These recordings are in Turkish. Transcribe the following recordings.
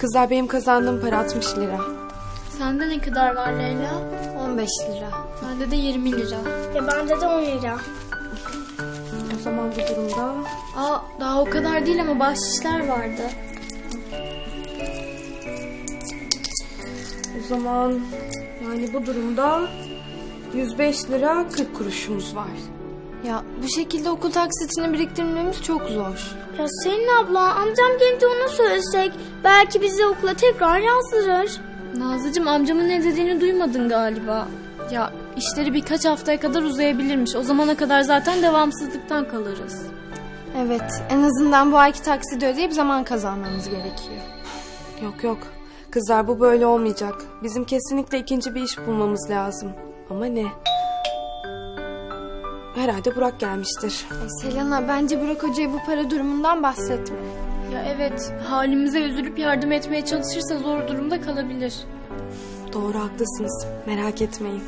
Kızlar benim kazandığım para 60 lira. Sende ne kadar var Leyla? 15 lira. Bende de 20 lira. E bende de 10 lira. O zaman bu durumda... Aa daha o kadar değil ama bahşişler vardı. O zaman yani bu durumda 105 lira 40 kuruşumuz var. Ya bu şekilde okul taksitini biriktirmemiz çok zor. Ya Selin abla amcam gelince ona söylesek belki bizi okula tekrar yazdırır. Nazlıcığım amcamın ne dediğini duymadın galiba. Ya işleri birkaç haftaya kadar uzayabilirmiş. O zamana kadar zaten devamsızlıktan kalırız. Evet en azından bu ayki taksidi ödeyip zaman kazanmamız gerekiyor. Yok yok kızlar bu böyle olmayacak. Bizim kesinlikle ikinci bir iş bulmamız lazım. Ama ne? Herhalde Burak gelmiştir. Selena bence Burak Hoca'ya bu para durumundan bahsetme. Ya evet halimize üzülüp yardım etmeye çalışırsa zor durumda kalabilir. Doğru haklısınız. Merak etmeyin.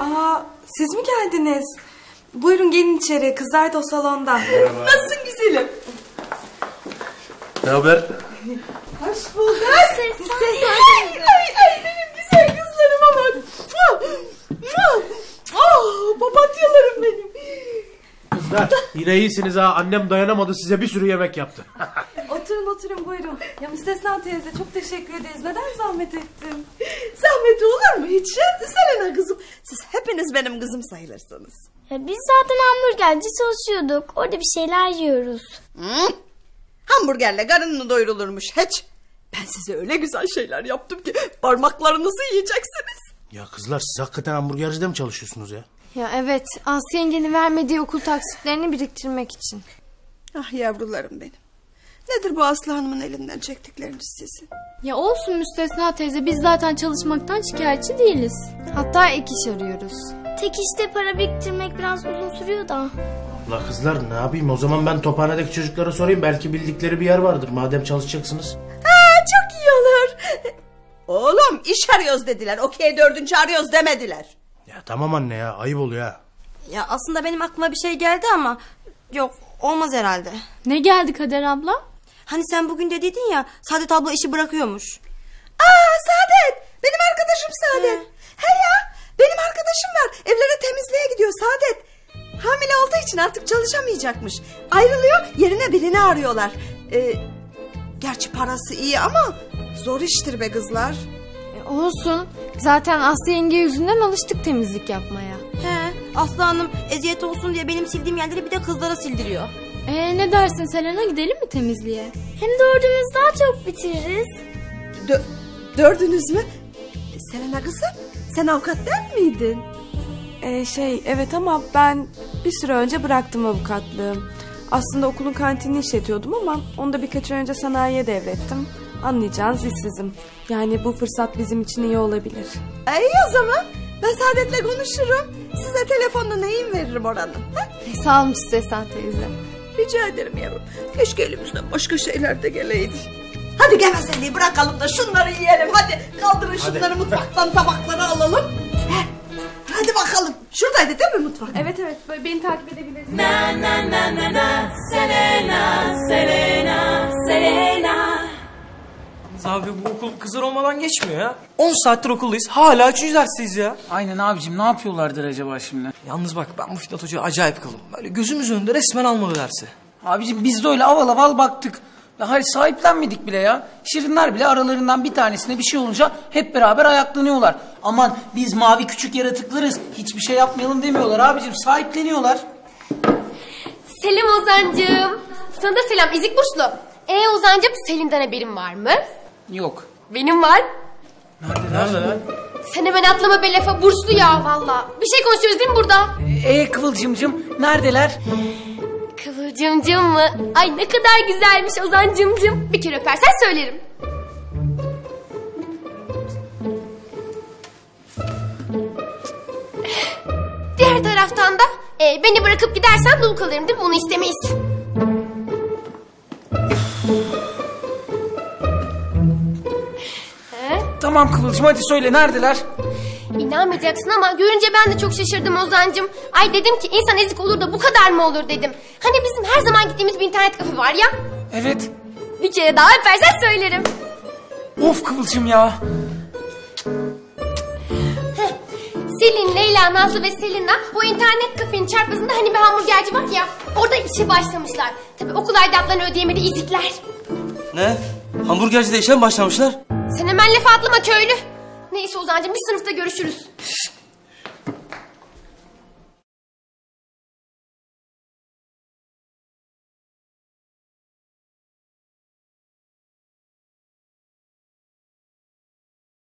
Aa, siz mi geldiniz? Buyurun gelin içeri. Kızlar da o salonda. Nasılsın güzelim? Ne haber? Hoş bulduk. Ay, ay, ay benim güzel kızlarıma bak. Ah, papatyalarım benim. Kızlar yine iyisiniz ha. Annem dayanamadı size bir sürü yemek yaptı. oturun oturun buyurun. Ya Müstesna teyze çok teşekkür ederiz. Neden zahmet ettin? Zahmet olur mu hiç? Selena kızım. Siz hepiniz benim kızım sayılırsınız. Ya biz zaten hamburgerci çalışıyorduk. Orada bir şeyler yiyoruz. Hı? Hamburgerle karnını doyurulurmuş hiç. Ben size öyle güzel şeyler yaptım ki parmaklarınızı yiyeceksiniz. ya kızlar siz hakikaten hamburgercide mi çalışıyorsunuz ya? Ya evet Aslı yengenin vermediği okul taksitlerini biriktirmek için. Ah yavrularım benim. Nedir bu Aslı Hanım'ın elinden çektikleriniz sizin? Ya olsun Müstesna teyze biz zaten çalışmaktan şikayetçi değiliz. Hatta ek iş arıyoruz. Tek işte para biriktirmek biraz uzun sürüyor da. La kızlar ne yapayım o zaman ben tophanedeki çocuklara sorayım. Belki bildikleri bir yer vardır madem çalışacaksınız. Aa, çok iyi olur. Oğlum iş arıyoruz dediler. Okey dördüncü arıyoruz demediler. Ya tamam anne ya ayıp oluyor ha. Ya aslında benim aklıma bir şey geldi ama yok olmaz herhalde. Ne geldi Kader abla? Hani sen bugün de dedin ya Saadet abla işi bırakıyormuş. Aa Saadet. Benim arkadaşım Saadet. He ya benim arkadaşım var. Evlere temizliğe gidiyor Saadet. Hamile olduğu için artık çalışamayacakmış. Ayrılıyor yerine birini arıyorlar. Ee, gerçi parası iyi ama zor iştir be kızlar. E, olsun. Zaten Aslı yenge yüzünden alıştık temizlik yapmaya. He Aslı Hanım eziyet olsun diye benim sildiğim yerleri bir de kızlara sildiriyor. Ee, ne dersin Selena gidelim mi temizliğe? Hem dördümüz daha çok bitiririz. Dö- dördünüz mü? Selena kızım sen avukat değil miydin? Ee, şey evet ama ben bir süre önce bıraktım avukatlığı. Aslında okulun kantinini işletiyordum ama onu da birkaç önce sanayiye devrettim. Anlayacağınız işsizim. Yani bu fırsat bizim için iyi olabilir. İyi o zaman ben Saadet'le konuşurum. Size telefonla neyim veririm oranın. Ha? E, sağ olun Müstesna teyze. Rica ederim yavrum. Keşke elimizden başka şeyler de geleydi. Hadi gevezeliği bırakalım da şunları yiyelim. Hadi kaldırın şunları mutfaktan tabakları alalım. Hadi bakalım. Şuradaydı değil mi mutfak? Evet evet beni takip edebilirsiniz. Abi bu okul kızlar olmadan geçmiyor ya. 10 saattir okuldayız. Hala 3. dersteyiz ya. Aynen abicim ne yapıyorlardır acaba şimdi? Yalnız bak ben bu Fitnat Hoca'ya acayip kıldım. Böyle gözümüz önünde resmen almadı dersi. Abicim biz de öyle aval aval baktık. Hayır sahiplenmedik bile ya. Şirinler bile aralarından bir tanesine bir şey olunca hep beraber ayaklanıyorlar. Aman biz mavi küçük yaratıklarız. Hiçbir şey yapmayalım demiyorlar abicim. Sahipleniyorlar. Selam Ozancığım. Sana da selam ezik burçlu. E Ozancığım Selin'den haberin var mı? Yok. Benim var. Nerede lan? Sen hemen atlama be lafa burçlu ya valla. Bir şey konuşuyoruz değil mi burada? E Kıvılcımcım neredeler? Kıvılcımcım mı? Ay ne kadar güzelmiş Ozancımcım. Bir kere öpersen söylerim. Diğer taraftan da e, beni bırakıp gidersen dul kalırım değil mi? Bunu istemeyiz. Tamam Kıvılcım hadi söyle neredeler? İnanmayacaksın ama görünce ben de çok şaşırdım Ozancım. Ay dedim ki insan ezik olur da bu kadar mı olur dedim. Hani bizim her zaman gittiğimiz bir internet kafe var ya. Evet. Bir kere daha öpersen söylerim. Of Kıvılcım ya. Selin, Leyla, Nazlı ve Selina o internet kafenin çarpısında hani bir hamburgerci var ya. Orada işe başlamışlar. Tabii okul aidatlarını ödeyemedi izikler. Ne? Hamburgercide işe mi başlamışlar? Sen hemen laf köylü. Neyse Ozancığım bir sınıfta görüşürüz.